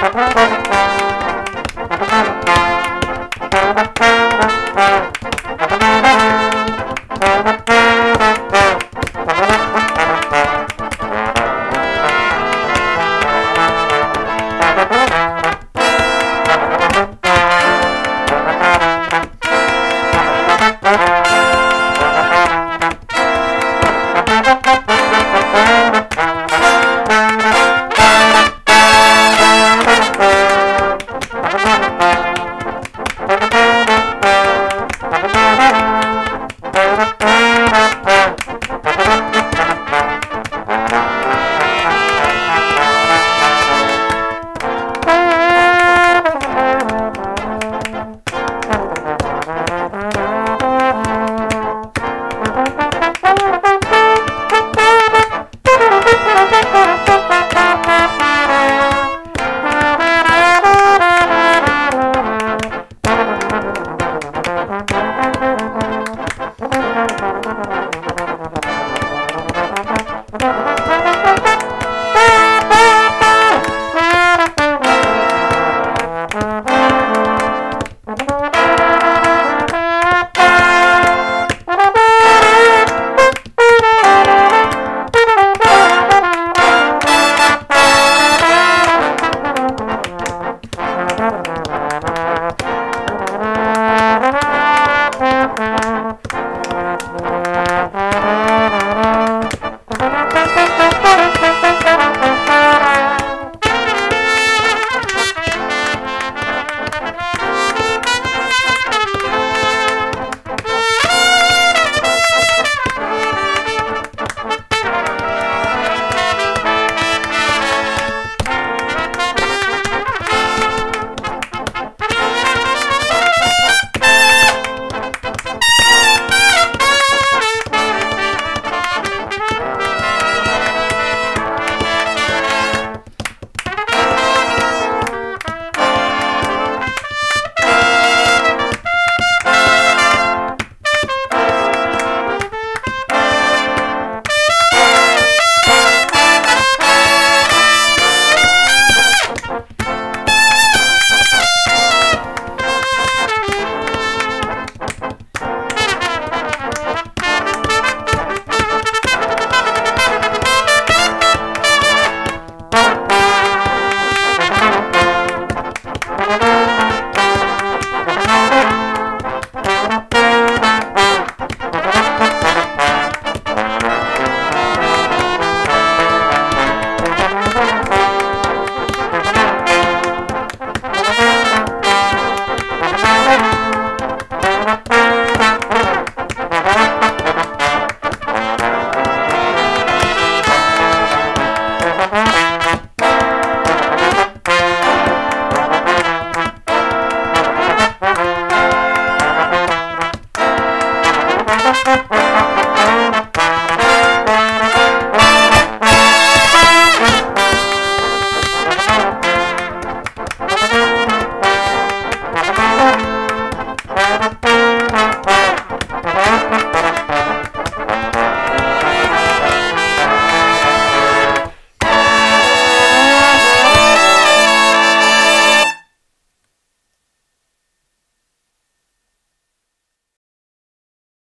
Música